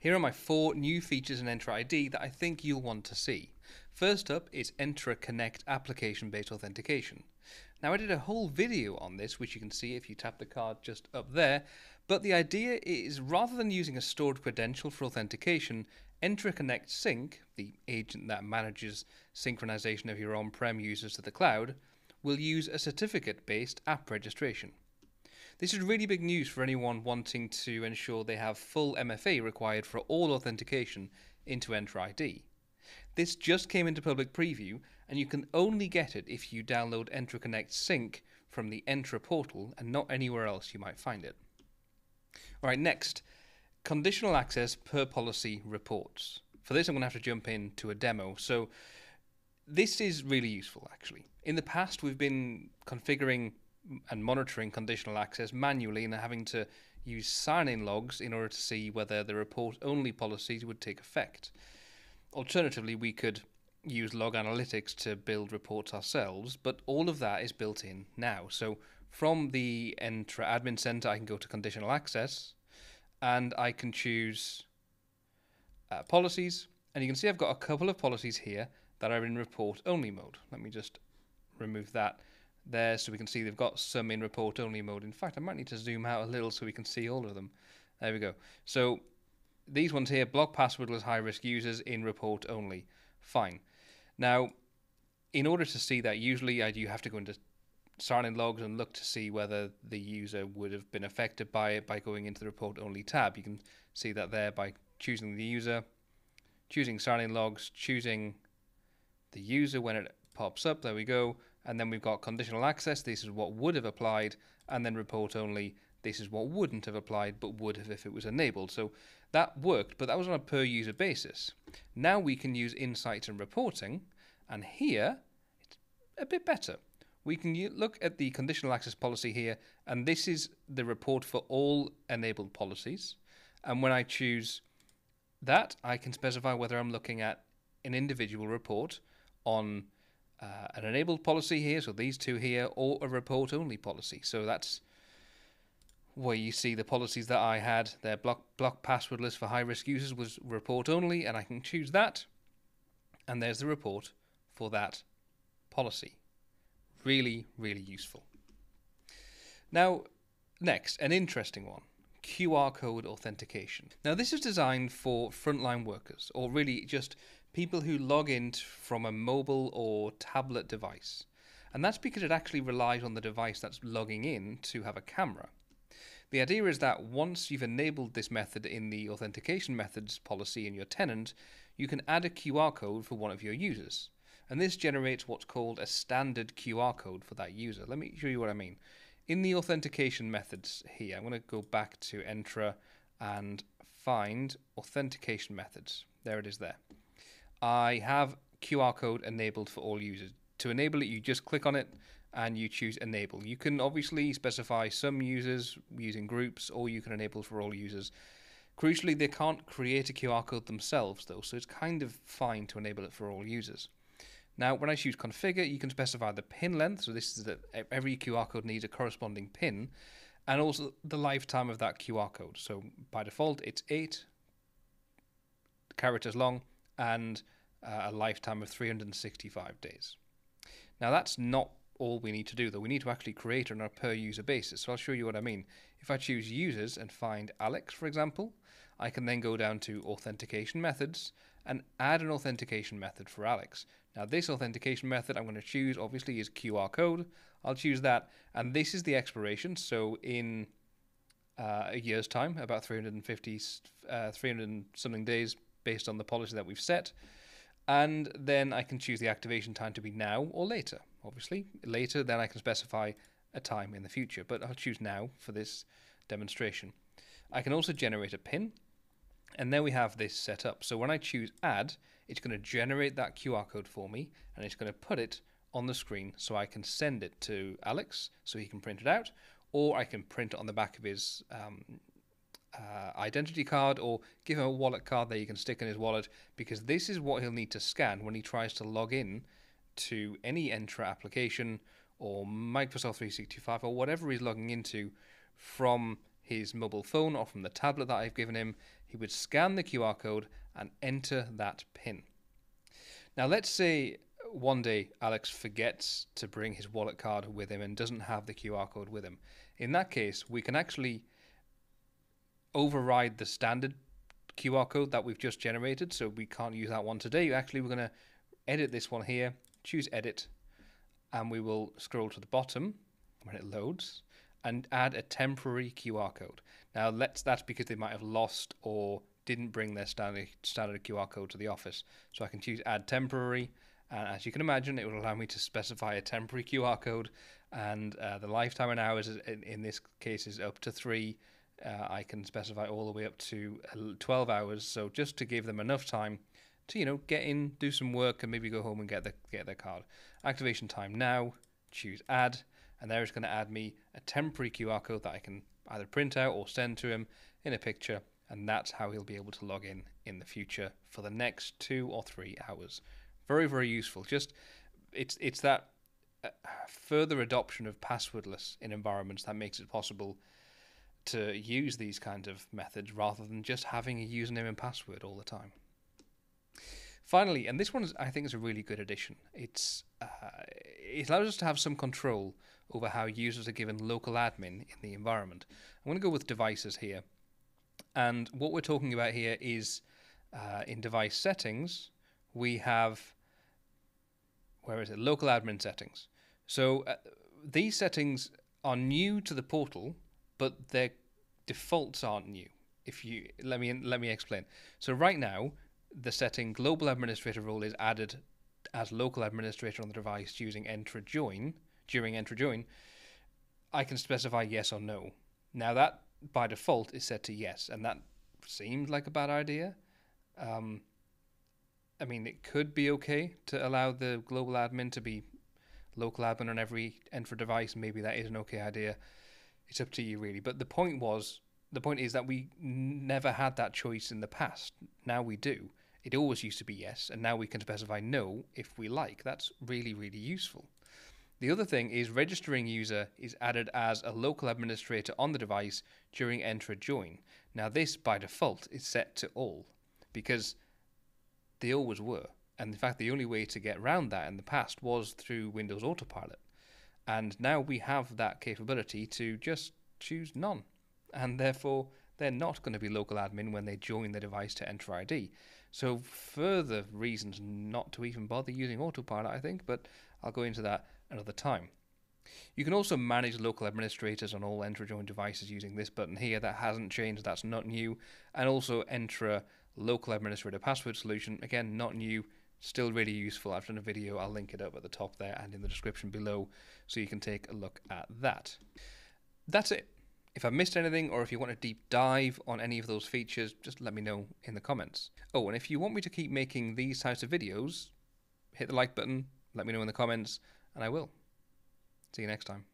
Here are my four new features in Entra ID that I think you'll want to see. First up is Entra Connect application-based authentication. Now I did a whole video on this which you can see if you tap the card just up there, but the idea is rather than using a stored credential for authentication, Entra Connect Sync, the agent that manages synchronization of your on-prem users to the cloud, will use a certificate-based app registration. This is really big news for anyone wanting to ensure they have full MFA required for all authentication into Entra ID. This just came into public preview, and you can only get it if you download Entra Connect Sync from the Entra portal and not anywhere else you might find it. Alright, next, conditional access per policy reports. For this, I'm going to have to jump into a demo. So, this is really useful actually. In the past, we've been configuring and monitoring conditional access manually and having to use sign in logs in order to see whether the report only policies would take effect. Alternatively, we could use log analytics to build reports ourselves, but all of that is built in now. So from the Entra Admin Center, I can go to conditional access and I can choose uh, policies. And you can see I've got a couple of policies here that are in report only mode. Let me just remove that there so we can see they've got some in report only mode. In fact, I might need to zoom out a little so we can see all of them. There we go. So these ones here, block passwordless high risk users in report only. Fine. Now, in order to see that, usually I do have to go into sign-in logs and look to see whether the user would have been affected by it by going into the report only tab. You can see that there by choosing the user, choosing sign-in logs, choosing the user when it pops up. There we go. And then we've got conditional access. This is what would have applied. And then report only. This is what wouldn't have applied, but would have if it was enabled. So that worked, but that was on a per user basis. Now we can use insights and reporting. And here, it's a bit better. We can look at the conditional access policy here. And this is the report for all enabled policies. And when I choose that, I can specify whether I'm looking at an individual report on uh, an enabled policy here, so these two here, or a report only policy. So that's where you see the policies that I had. Their block block passwordless for high risk users was report only, and I can choose that. And there's the report for that policy. Really, really useful. Now, next, an interesting one. QR code authentication. Now, this is designed for frontline workers, or really just people who log in from a mobile or tablet device. And that's because it actually relies on the device that's logging in to have a camera. The idea is that once you've enabled this method in the authentication methods policy in your tenant, you can add a QR code for one of your users. And this generates what's called a standard QR code for that user. Let me show you what I mean. In the authentication methods here, I'm going to go back to Entra and find authentication methods. There it is there. I have QR code enabled for all users. To enable it, you just click on it and you choose enable. You can obviously specify some users using groups or you can enable for all users. Crucially, they can't create a QR code themselves though, so it's kind of fine to enable it for all users. Now, when I choose configure, you can specify the pin length. So this is that every QR code needs a corresponding pin and also the lifetime of that QR code. So by default, it's eight characters long and uh, a lifetime of 365 days. Now that's not all we need to do though. We need to actually create on a per user basis. So I'll show you what I mean. If I choose users and find Alex, for example, I can then go down to authentication methods and add an authentication method for Alex. Now this authentication method I'm going to choose obviously is QR code. I'll choose that and this is the expiration. So in uh, a year's time, about 350, uh, 300 something days based on the policy that we've set. And then I can choose the activation time to be now or later. Obviously, later, then I can specify a time in the future, but I'll choose now for this demonstration. I can also generate a pin, and there we have this set up. So when I choose add, it's going to generate that QR code for me, and it's going to put it on the screen so I can send it to Alex so he can print it out, or I can print it on the back of his um, uh, identity card or give him a wallet card that you can stick in his wallet because this is what he'll need to scan when he tries to log in to any Entra application or Microsoft 365 or whatever he's logging into from his mobile phone or from the tablet that I've given him. he would scan the QR code and enter that PIN. Now, let's say one day Alex forgets to bring his wallet card with him and doesn't have the QR code with him. In that case, we can actually override the standard QR code that we've just generated, so we can't use that one today. Actually, we're going to edit this one here, choose edit, and we will scroll to the bottom when it loads and add a temporary QR code. Now, let's that's because they might have lost or didn't bring their standard standard QR code to the office. So I can choose add temporary, and as you can imagine, it will allow me to specify a temporary QR code, and uh, the lifetime in hours in, in this case is up to three uh, I can specify all the way up to 12 hours. So just to give them enough time to you know get in, do some work, and maybe go home and get the get their card. Activation time now. Choose add, and there it's going to add me a temporary QR code that I can either print out or send to him in a picture, and that's how he'll be able to log in in the future for the next two or three hours. Very very useful. Just it's it's that uh, further adoption of passwordless in environments that makes it possible to use these kind of methods rather than just having a username and password all the time. Finally, and this one I think is a really good addition. It's uh, it allows us to have some control over how users are given local admin in the environment. I'm going to go with devices here, and what we're talking about here is uh, in device settings we have where is it local admin settings. So uh, these settings are new to the portal but their defaults aren't new. If you let me let me explain. So right now, the setting global administrator role is added as local administrator on the device using entra join during entra join. I can specify yes or no. Now that by default is set to yes, and that seemed like a bad idea. Um, I mean, it could be okay to allow the global admin to be local admin on every Entra device. Maybe that is an okay idea it's up to you really. But the point was, the point is that we never had that choice in the past. Now we do. It always used to be yes, and now we can specify no if we like. That's really, really useful. The other thing is registering user is added as a local administrator on the device during Entra join. Now this by default is set to all because they always were. And in fact, the only way to get around that in the past was through Windows Autopilot. And now we have that capability to just choose none. And therefore, they're not going to be local admin when they join the device to Entra ID. So, further reasons not to even bother using autopilot, I think, but I'll go into that another time. You can also manage local administrators on all Entra join devices using this button here. That hasn't changed, that's not new. And also Entra local administrator password solution, again, not new. Still really useful. I've done a video, I'll link it up at the top there and in the description below so you can take a look at that. That's it. If I missed anything or if you want a deep dive on any of those features, just let me know in the comments. Oh, and if you want me to keep making these types of videos, hit the like button, let me know in the comments, and I will. See you next time.